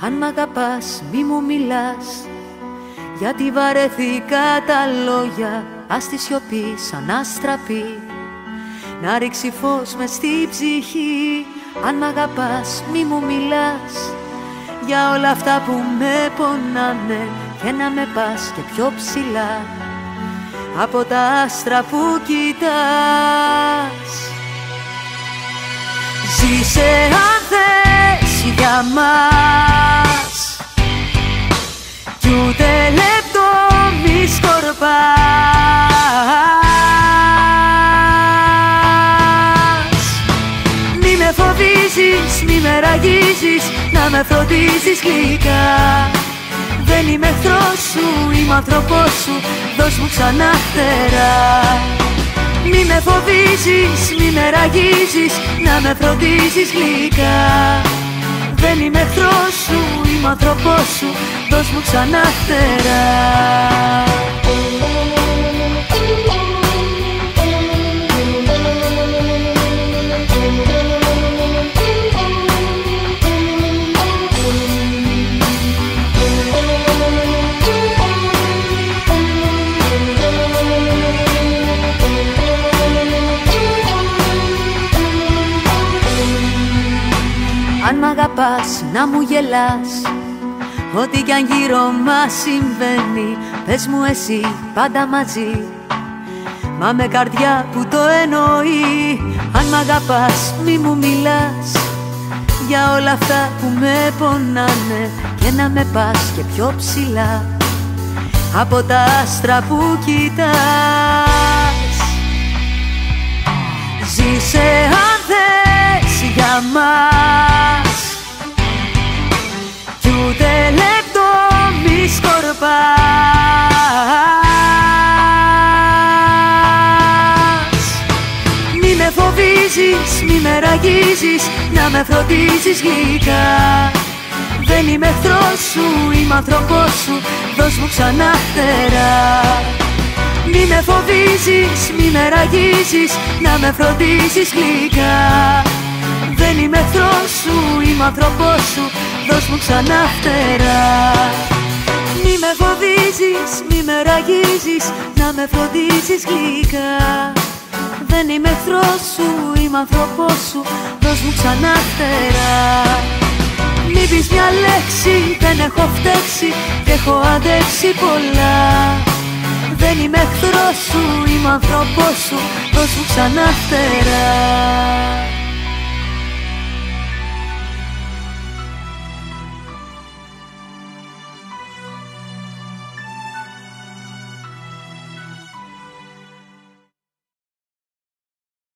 Αν μ' αγαπάς μη μου μιλάς Γιατί βαρέθηκα τα λόγια Ας τη σιωπή σαν αστραπή Να ρίξει φως μες στη ψυχή. Αν μ' αγαπάς μη μου μιλάς Για όλα αυτά που με πονάνε Και να με πας και πιο ψηλά Από τα άστρα που κοιτάς. Ζήσε αν θες για μας μη με ραγίζεις Να με φροντίζεις γλυκά. Δεν είμαι εχθρός σου, είμαι άνθρωπός σου Δώσ' μου ξανά φτερά. Μη με φοβίζεις, μη με ραγίζεις Να με φροντίζεις γλυκά. Δεν είμαι εχθρός σου, είμαι άνθρωπός σου Δώσ' μου ξανά φτερά Αν μ' αγαπάς να μου γελάς. Ό,τι κι αν γύρω μας συμβαίνει Πες μου εσύ πάντα μαζί. Μα με καρδιά που το εννοεί Αν μ' αγαπάς μη μου μιλάς. Για όλα αυτά που με πονάνε Και να με πας και πιο ψηλά. Από τα άστρα που κοιτάς. Ζήσε αν θες για μας με φοβίζεις, μη με ραγίζεις Να με φροντίζεις γλυκά. Δεν είμαι εχθρός σου, είμαι άνθρωπός σου Δώσ' μου ξανά φτερά. Μη με φοβίζεις, μη με ραγίζεις Να με φροντίζεις γλυκά. Δεν είμαι εχθρός σου, είμαι άνθρωπός σου Δώσ' μου ξανά φτερά. Μη με φοβίζεις, μη με ραγίζεις Να με φροντίζεις γλυκά Δεν είμαι εχθρός σου, είμαι άνθρωπός σου. Δώσ' μου ξανά φτερά. Μην πεις μια λέξη, δεν έχω φταίξει Και έχω αντέξει πολλά. Δεν είμαι εχθρός σου, είμαι άνθρωπός σου. Δώσ' μου ξανά φτερά